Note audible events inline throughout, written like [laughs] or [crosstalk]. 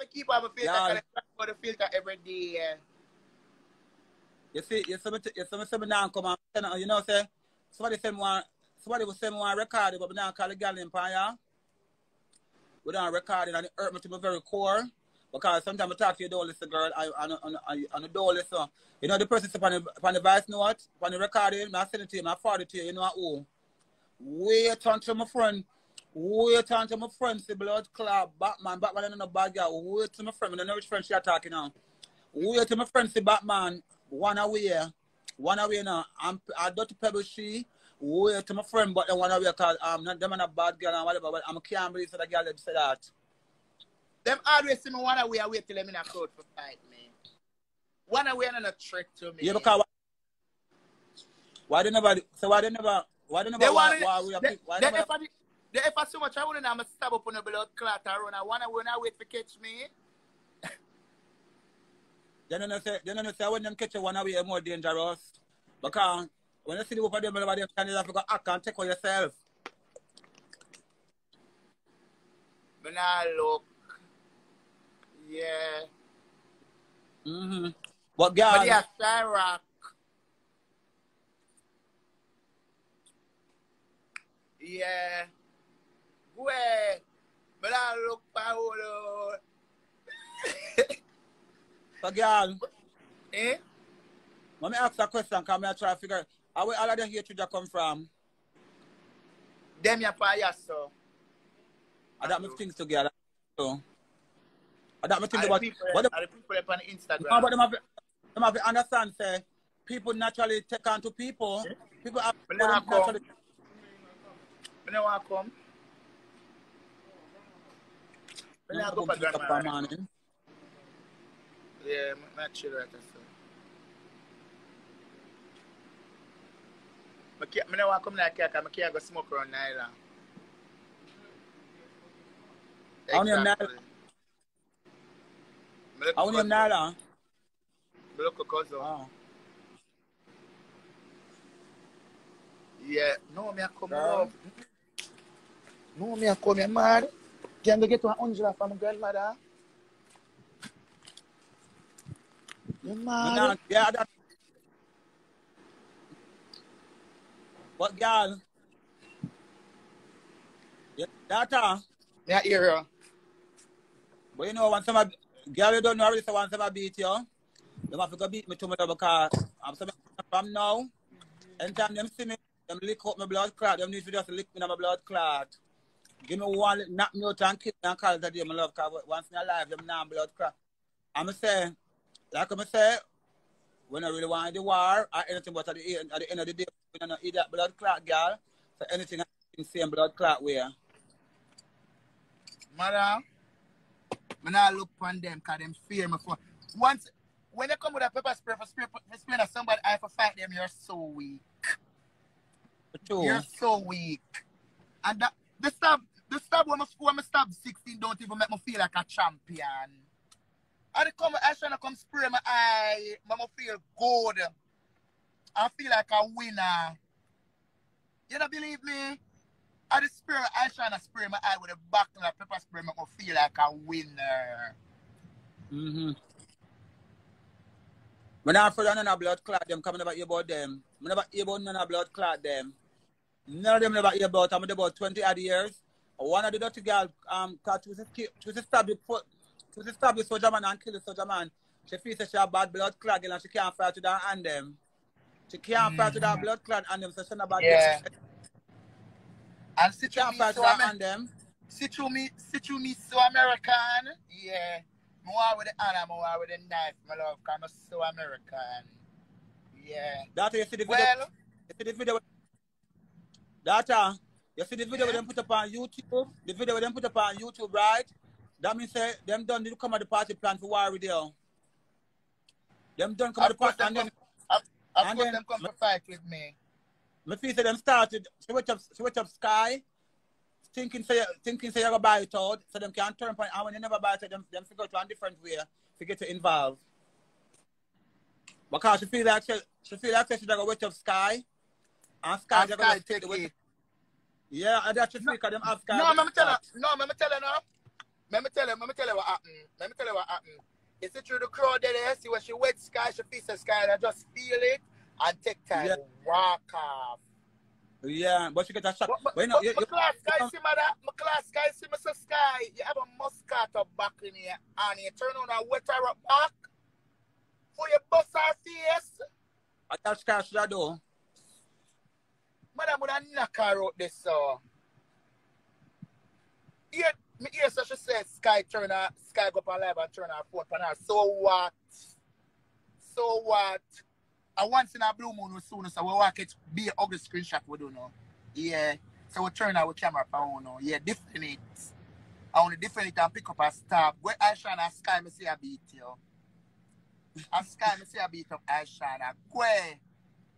me keep on my filter, yeah. I for the filter every day. You see, you see me, you see me, say me now come on, you know, say, somebody me want, somebody will say me want record but me now call the in pan, yeah? We don't record it and it hurt me to my very core. Because sometimes I talk to you, don't listen, girl, I, I, and, and you don't listen. You know, the person say on the, on the voice note, on the recording, I send it to you, I forward it to you, you know who? Wait until my friend, wait until my friend say blood clot, Batman, Batman ain't no bad girl. Wait till my friend, I don't know which friend she are talking now. Wait till my friend say Batman, one away, one away now. I'm I do to pebble she. Wait till my friend, but then one away cause um not them and a bad girl and whatever. But I'm can't believe that the girl that said that. Them always see me one away, wait till them in a crowd for fight me. One away and a trick to me. Yeah, because why they never? So why they never? Why they never? They Why, want why, we are they, pick- why they, they never? effort, they effort so much, I wouldn't have stab up on the blood clot around. I wanna when I wait for catch me. [laughs] They don't say. They don't say when them catch you one away more dangerous. Because when you see the over them, over them, have to go act and take for yourself. But now look. Yeah. Mm-hmm. But girl, But yeah. Yeah. Where? But I look Paolo. [laughs] but girl, eh? let me ask a question. Come here, try to figure. How where all of them hatred come from? Them ya fire so. I got my things together. So, I got my things about. people, But the are the people up on Instagram? No, but them have, them have to understand, say, people naturally take on to people. People have But people now come. naturally. When I want to come. When I go for grandma. morning. Yeah, I'm not sure right so. I can't, I don't want to come like that because I can't go smoke around the island. How many Exactly. night- Me look How for many cousin. naira? Me look for cousin. Oh. Yeah, no, me a come Girl. love. No, me a come, me Can go get one hundred from grandmother? You mad? Yeah, that. But girl, yeah, Me a hear you. but you know, once I'm a girl, you don't know already. So once I'm a beat you, you have to go beat me to me because I'm so from now. Anytime them see me, them lick up my blood clot. Them need to just lick me in my blood clot. Give me one, knock me out and kill me and call it a day, my love. Because once in a life, them now blood clot. I'm say, like I'm say, when I really want the war or anything, but at the end, at the end of the day, we don't eat that blood clot, girl. So anything in same blood clot way. Madam, when I look on them, because them fear me for. Once, when they come with a pepper spray for spray, for spray at somebody, I for fight them, you're so weak. You're so weak. And that, the stab, the stab when I, when I stab 16 don't even make me feel like a champion. They come, I trying to come spray my eye, make me feel good. I feel like a winner. You don't believe me? I just spray, I trying to spray my eye with a bottle of pepper spray, make me feel like a winner. Mm-hmm. When I afraid of none of blood clot them, coming about you about them. I never hear about none of blood clot them. None of them never hear about. I'm about 20 odd years. One of the dirty girl, um, cause she was a, ki- she was stab the she was a stab the soldier man and kill the soldier man. She feels that she have bad blood clot and she can't fight to that and them. She can't fight to that blood clot and them, so she not bad. Yeah. And She sit can't fight to so that and them. sit you me, sit you me so American. Yeah. More with the honor, more with the knife, my love, because I'm so American. Yeah. That you see the video. Well, You see the video? Data, you see the video Yeah. them put up on YouTube? The video them put up on YouTube, right? That means say them done did come at the party plan for war with you. Them done come at the party and then of, of and course then- them come to fight with me. me feel say them started switch up switch up sky. Thinking say thinking say you gonna buy it out, so them can turn point and when you never buy it, them them figure to a different way to get to involve. Because she feel like she, she feel like she's gonna witch up sky. And sky, And Sky take it. Yeah, and that's feel because them sky. No, with I'm tell her, no, I'm tell her no. let me tell you, let me tell you what happened. Let me tell you what happened. Is it through the crowd there, you see when she wet sky, she feels the sky, and I just feel it and take time Yeah. walk off. Yeah, but you get a shot. But, but, But you know, but, you, my you, class guy, you- see my that, my class guy, see Mr. Sky, you have a muscat back in here, and you turn on a wet her up back, for your bust her face, I touch cash that do. Would knock her out this, so. Yeah, me hear so she said Sky turn her, Sky go up on live and turn her phone on her, so what? So what? I once in a blue moon was soon, so we walk it, be an ugly screenshot we do know. Yeah, so we turn our camera phone now, yeah, different it. I only different it and pick up a stop. Where Aisha and Sky, me see a beat, yo. And Sky, me see a beat of Aisha and Where?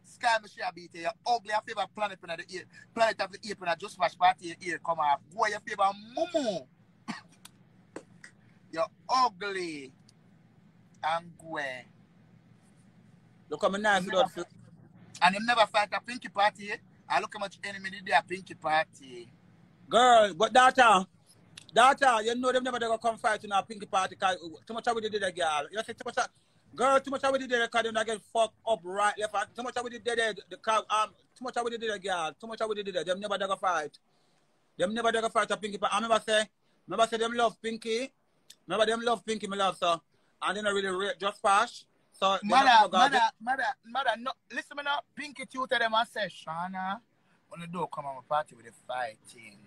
Sky, a beat, you ugly, your favorite planet in the ear, planet of the ear, I just watch party your ear come off. Where your favorite mumu? [coughs] You're ugly. And where? Look how me nice without fl- And them never fight a pinky party. I look how much enemy did they a pinky party. Girl, but data, data, you know them never they go come fight in a pinky party too much of we did there, girl. You say too much girl, too much we did there cause them not get fucked up right left. and Too much we did there, the car, um, too much we did there, girl. Too much we did there. Them never they go fight. Them never they go fight a pinky party. I remember say, remember say them love pinky. Remember them love pinky, me love so. And they not really rate just pass. So Mother, mother, mother, mother, no, listen me now, pinky to them and say, Shana, when you do come on my party with the fighting.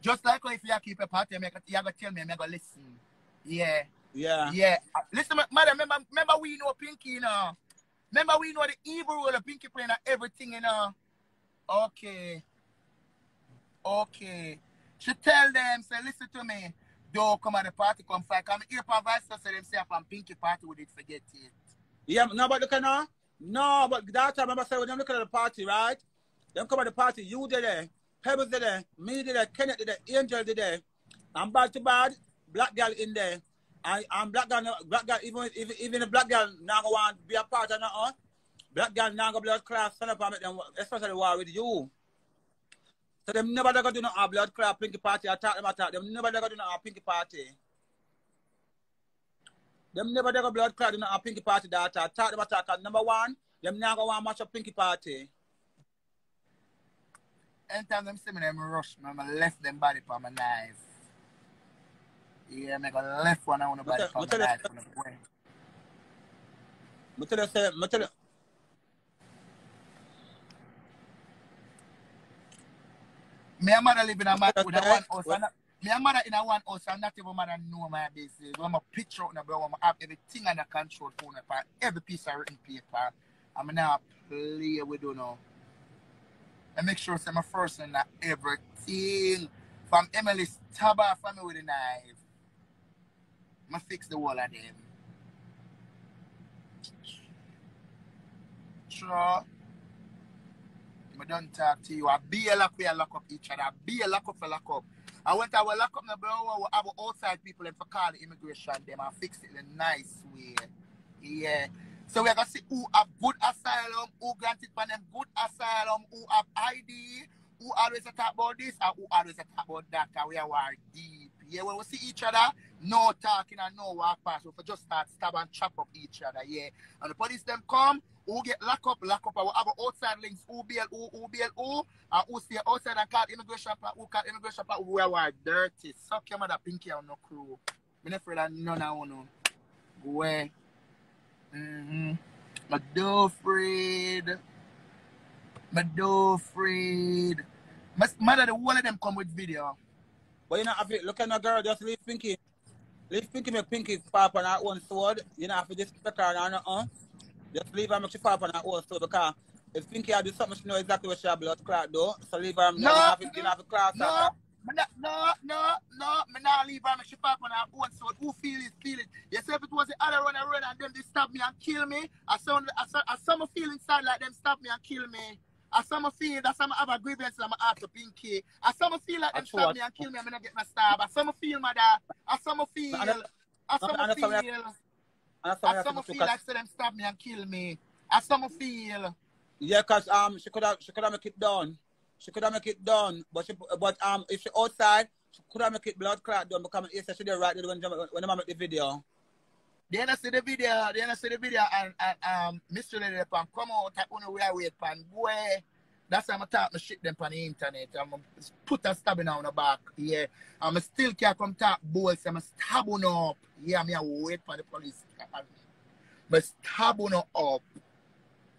Just like if you keep a party, you have to tell me, I'm going to listen. Yeah. Yeah. Yeah. Listen, ma- madam, remember, remember we know Pinky, you know. Remember we know the evil role of Pinky playing and everything, you know. Okay. Okay. She tell them, say, listen to me. Don't come at the party, come fight. Come here, for vice versa, them say, from Pinky party, we did forget it. Yeah, no, but look at now. No, but that time, remember, say, when them look at the party, right? Them come at the party, you did there, Pebbles did there, me did there, Kenneth did there, Angel did there, and bad to bad, black girl in there. And, and black girl, black girl, even, even, even the black girl now go want to be a part of nothing. Uh, black girl now go blood class, stand up and them, especially war with you. So them never they go do no uh, blood clot pinky party. I talk them attack. Them never they go do no uh, pinky party. Them never they go blood clot do no pinky party that I talk them attack. And number one, them now go want match a pinky party. Anytime them see me, them rush me, I left them body for my knife. Yeah, I go left one on the body But for the- my but the- knife. on the way. Me tell you say, me tell you, Me and mother live in a man with a one house. And Me and mother in a one house and not even mother know my business. I'm a picture out in the bro. I'm have everything under control phone every piece of written paper. I'm now play with you know. And make sure I'm first in everything. From Emily stab her for me with a knife. I fix the wall of them. Sure. I don't talk to you. I be a lock, we a lock up each other. I be a lock up for lock up. I went will lock up bro, we have outside people and for call the immigration them and fix it in a nice way. Yeah. So we're gonna see who have good asylum, who granted for them good asylum, who have ID, who always talk about this and who always talk about that and we are deep. Yeah, when we see each other, no talking and no walk past. We for just start stab and chop up each other, yeah. And the police them come, who get lock up, lock up, we have outside links, who bail who, who who, and who stay outside and call immigration part, who call immigration part, who are dirty. Suck your mother pinky on no crew. Me not afraid of none of you know. Where? Mm-hmm. Me do afraid. Me do afraid. My mother, the one of them come with video. But you know, have it, look at no girl, just leave Pinky. Leave Pinky make Pinky pop on her own sword. You know, to disrespect her or nothing. Just leave her make she pop on her own sword because if Pinky had do something, she know exactly what she have blood clot do. So leave her, No, no, have to, you know, have to cross No, her. not, no, no, no, me not leave her, make she pop on her own sword. Who feel it, feel it. You say if it was the other run and run and them they stab me and kill me, I sound, I, saw- I some feel inside like them stab me and kill me. I some feel that some have a grievance in my heart to pinky. I some feel like them stab me and kill me and not get my stab. I some feel mother. I some feel. I some feel. how we And that's why I I some feel like say them stab me and kill me. I some feel. Yeah, cause um she could have she could have make it done. She could have make it done, but she but um if she outside, she could I make it blood clot done because yes, I should have right there when when I make the video. Then I see the video, then I see the video and, and um Mr. Lady pan come out I don't know where wait pan boy. That's why I'm talk my shit them on the internet. I'm put a stabbing on the back. Yeah. I'm still can't come talk boys. I'm stabbing up. Yeah, me I wait for the police. I'm stabbing up.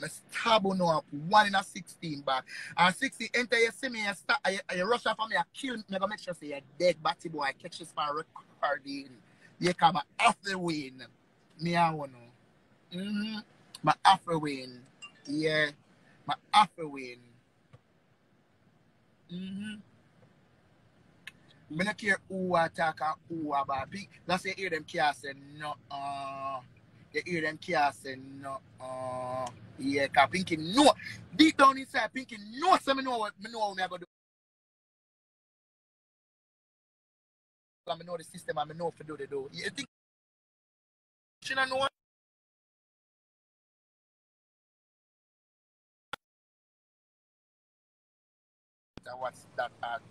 I stab on up one in a 16 back. And 16 enter you see me and start you, you rush off for me, I kill me, I go make sure say you're dead batty boy, I catch this for recording. You come off the win. Me I wanna. Mm-hmm. My after win. Yeah. My after win. Mm-hmm. Me not care who attack and who about. That's say hear them can't say no uh you hear them can't say no uh yeah, cause Pinky know deep down inside Pinky know so me know what me know what I do. I know the system I know if to do. You think she don't know what? What's that act?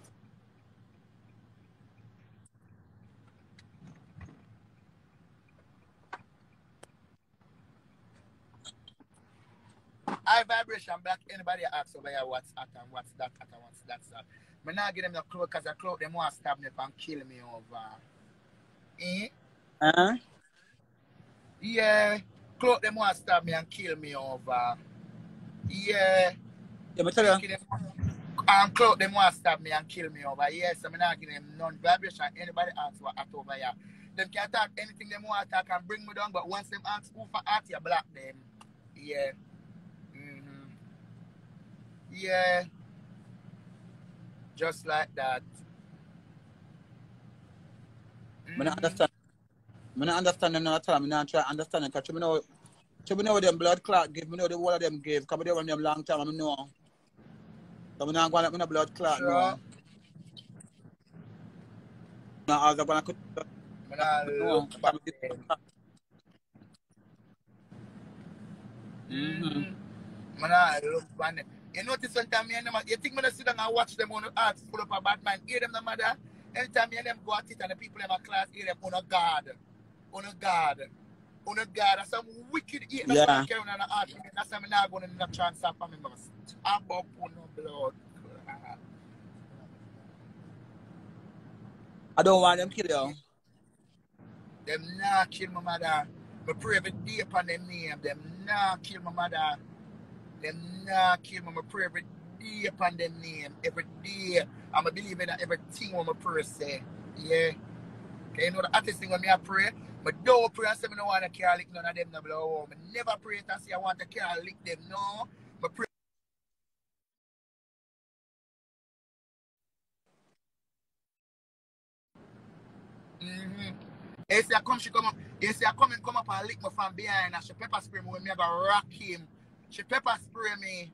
High vibration black. Anybody ask over here what's that and what's that and what's that sir. Me not give them the cloak because the cloak them want to stab me and kill me over. Eh? Uh-huh. Yeah. Cloak them want to stab me and kill me over. Yeah. Yeah, me tell you. And cloak them want to stab me and kill me over. Yes, I'm not giving them non vibration. Anybody ask what at over here. Them can attack anything them want to attack and bring me down, but once them ask who for at you block them. Yeah. Mm-hmm. Yeah. Just like that. I don't understand. I understand them now at all. I don't try to understand them because I know, I know them blood clot give, I know the whole of them give. Because I know them long time, I know. So I don't go to blood clot Sure. no. Now, I was going to I'm not no. look back then. Mm-hmm. Man, I look man. You notice sometimes me and them, you think me sit down and watch them on the arts full up a bad man, hear them the mother. Anytime me and them go at it and the people in my class hear them on a guard. On a guard. On a guard. That's some wicked eat that's Yeah. why I carry on the art. That's why I'm not going to chance up for me. I'm up on no blood. I don't want them kill you. Them not kill my mother. Me pray every day upon them name. Them not kill my mother. Them not kill me. Me pray every day upon them name. Every day. I'm a believer in everything what my prayer say. Yeah. Okay, you know the hottest thing when me I pray, but don't pray and say me no want to care lick none of them no blow. Me never pray and say I want to care lick them. No. Me pray. Mm-hmm. See, I come, she come up. See, I come and come up and lick me from behind, and she pepper spray me when me I go rock him. She pepper spray me.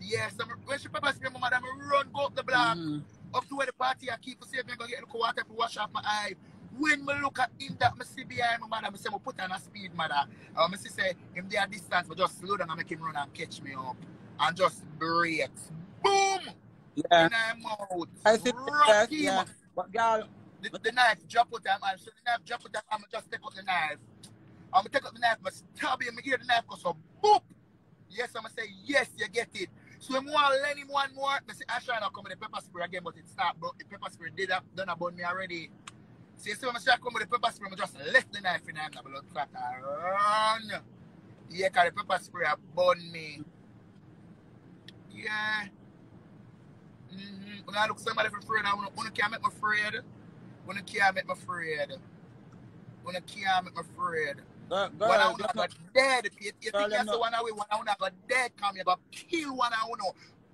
Yes, me- when she pepper spray me, madam, I run go up the block, Mhm. up to where the party I keep for safe, me go get the water to wash off my eye. When me look at him, that me see behind me, madam, I say, me put on a speed, mother. And me see, say, him there distance, but just slow down and make him run and catch me up. And just brakes. Boom! Yeah. In my mouth. I see Rock yeah. But girl, The, the knife drop out time and so the knife drop out time I'm just take out the knife. I'm gonna take out the knife, but stab him, I hear the knife go so boop. Yes, I'm gonna say yes, you get it. So I'm to learn him one more. I say I try not come with the pepper spray again, but it start bro. The pepper spray did up done about me already. See, so I'm try come with the pepper spray, I just left the knife in him, the blood clot and run. Yeah, cause the pepper spray a burn me. Yeah. Mm-hmm. When I look somebody for afraid, I wanna, wanna can't make me afraid. When I can't make me afraid. When I can't make me afraid. girl, When I wanna just go dead, you, you Girl, think that's the one when I wanna go dead, come you go kill one I wanna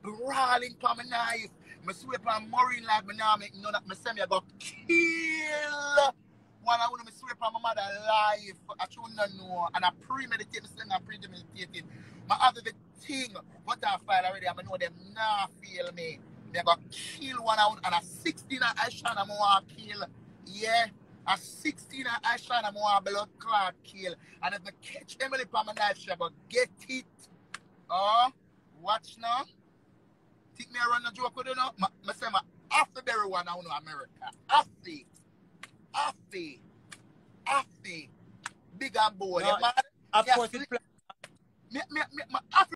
brawling for my knife. Me sweep on Maureen like me now make none of me say me I go kill one I wanna me sweep on my mother life. I not know and I premeditate me saying I premeditating. My other the thing, what I file already, I know them not feel me. They go kill one out and a 16 I shine I'm want kill. Yeah. A 16 I shine I'm want blood clot kill. And if I catch Emily for my knife, she go get it. Oh, watch now. Think me I run a joke with you now? Ma, ma say my have to bury one out in America. Have to. Have to. Have to. Big and bold. No? Of course, me- it. Me, me, me, have